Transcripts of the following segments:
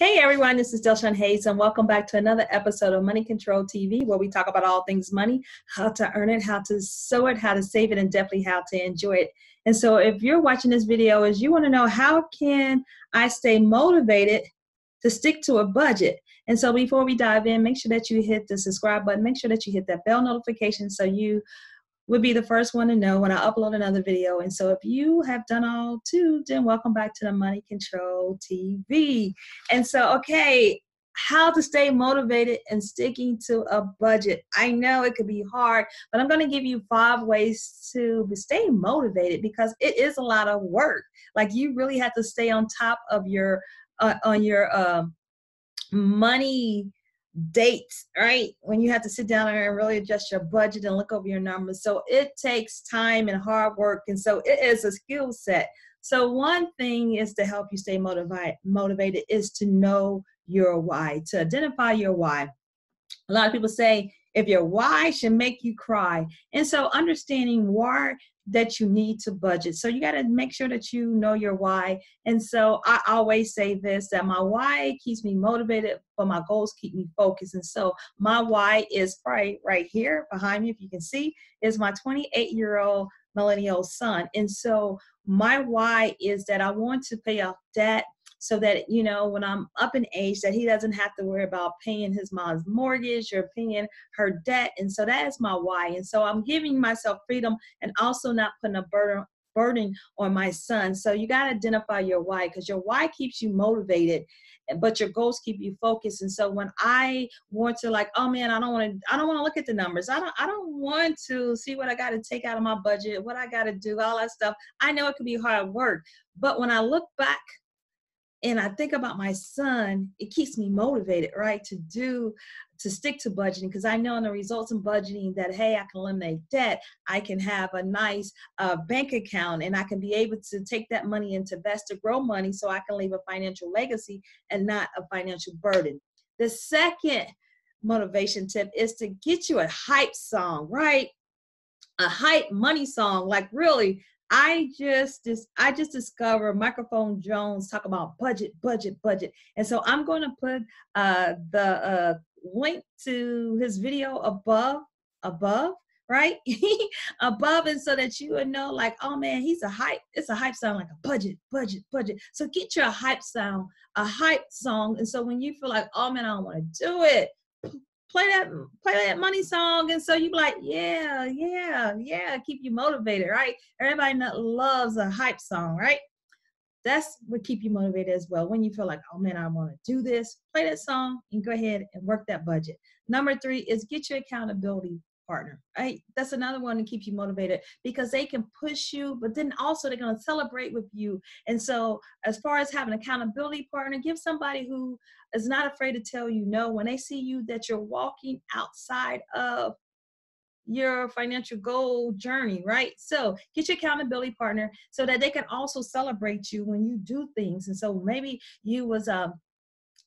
Hey everyone, this is Delshawn Hayes, and welcome back to another episode of Money Control TV, where we talk about all things money, how to earn it, how to sow it, how to save it, and definitely how to enjoy it. And so, if you're watching this video, is you want to know how can I stay motivated to stick to a budget? And so, before we dive in, make sure that you hit the subscribe button, make sure that you hit that bell notification so you would be the first one to know when I upload another video. And so if you have done all too, then welcome back to the Money Control TV. And so, okay, how to stay motivated and sticking to a budget. I know it could be hard, but I'm going to give you five ways to stay motivated because it is a lot of work. Like you really have to stay on top of your uh, on your uh, money dates, right? When you have to sit down and really adjust your budget and look over your numbers. So it takes time and hard work. And so it is a skill set. So one thing is to help you stay motivated motivated is to know your why, to identify your why. A lot of people say if your why should make you cry. And so understanding why that you need to budget. So you got to make sure that you know your why. And so I always say this that my why keeps me motivated, but my goals keep me focused. And so my why is right right here behind me if you can see is my 28 year old millennial son. And so my why is that I want to pay off debt so that you know when i'm up in age that he doesn't have to worry about paying his mom's mortgage or paying her debt. And so that is my why. And so i'm giving myself freedom and also not putting a burden burden on my son. So you got to identify your why because your why keeps you motivated but your goals keep you focused. And so when i want to like oh man i don't want to i don't want to look at the numbers. I don't i don't want to see what i got to take out of my budget what i got to do all that stuff. I know it can be hard work but when i look back and I think about my son, it keeps me motivated, right, to do, to stick to budgeting because I know in the results in budgeting that, hey, I can eliminate debt, I can have a nice uh, bank account, and I can be able to take that money into invest to grow money so I can leave a financial legacy and not a financial burden. The second motivation tip is to get you a hype song, right? A hype money song, like really I just, I just discovered microphone Jones talk about budget, budget, budget, and so I'm going to put uh, the uh, link to his video above, above, right above, and so that you would know, like, oh man, he's a hype. It's a hype sound, like a budget, budget, budget. So get your hype sound, a hype song, and so when you feel like, oh man, I don't want to do it, play that play that money song and so you be like yeah yeah yeah keep you motivated right? Everybody loves a hype song right? That's what keep you motivated as well when you feel like oh man i want to do this play that song and go ahead and work that budget. Number three is get your accountability partner right that's another one to keep you motivated because they can push you but then also they're going to celebrate with you and so as far as having accountability partner give somebody who is not afraid to tell you no when they see you that you're walking outside of your financial goal journey, right? So get your accountability partner so that they can also celebrate you when you do things. And so maybe you was um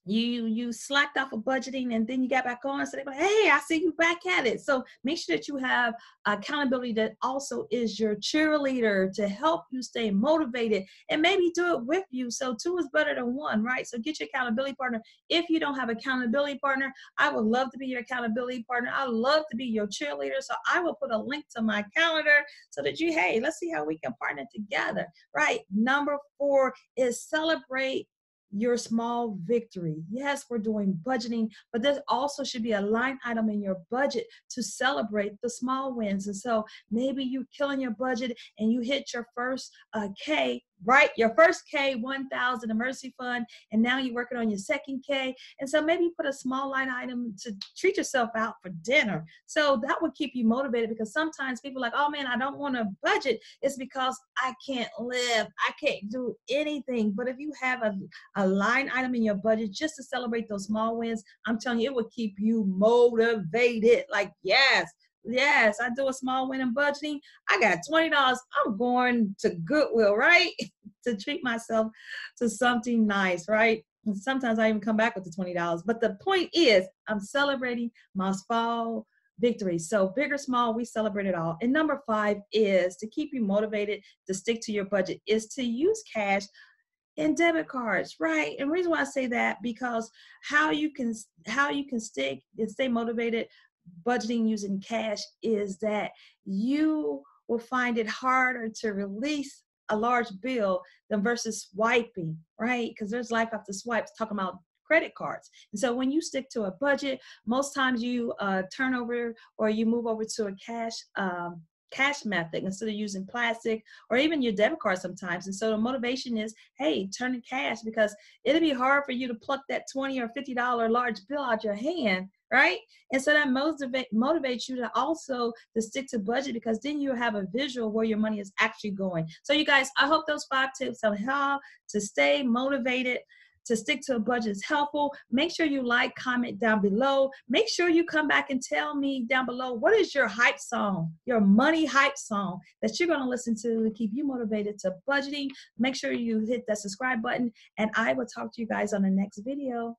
you you slacked off of budgeting and then you got back on so they're like hey i see you back at it. So make sure that you have accountability that also is your cheerleader to help you stay motivated and maybe do it with you. So two is better than one right? So get your accountability partner. If you don't have accountability partner i would love to be your accountability partner. I love to be your cheerleader so i will put a link to my calendar so that you hey let's see how we can partner together. Right? Number four is celebrate your small victory. Yes, we're doing budgeting, but there also should be a line item in your budget to celebrate the small wins. And so maybe you're killing your budget and you hit your first uh, K right? Your first K, 1000 emergency fund, and now you're working on your second K. And so maybe put a small line item to treat yourself out for dinner. So that would keep you motivated because sometimes people like, oh man, I don't want to budget. It's because I can't live. I can't do anything. But if you have a, a line item in your budget just to celebrate those small wins, I'm telling you, it will keep you motivated. Like, yes, Yes, I do a small win in budgeting. I got $20. I'm going to Goodwill, right? to treat myself to something nice, right? And sometimes I even come back with the $20. But the point is, I'm celebrating my small victory. So, big or small, we celebrate it all. And number five is to keep you motivated to stick to your budget, is to use cash and debit cards, right? And reason why I say that because how you can how you can stick and stay motivated budgeting using cash is that you will find it harder to release a large bill than versus swiping, right? Because there's life after swipes talking about credit cards. And so when you stick to a budget, most times you uh, turn over or you move over to a cash um, cash method instead of using plastic or even your debit card sometimes. And so the motivation is, hey, turn to cash because it'll be hard for you to pluck that 20 or $50 large bill out your hand right? And so that motivate motivates you to also to stick to budget because then you have a visual where your money is actually going. So you guys, I hope those five tips on how to stay motivated to stick to a budget is helpful. Make sure you like, comment down below. Make sure you come back and tell me down below what is your hype song, your money hype song that you're going to listen to to keep you motivated to budgeting. Make sure you hit that subscribe button, and I will talk to you guys on the next video.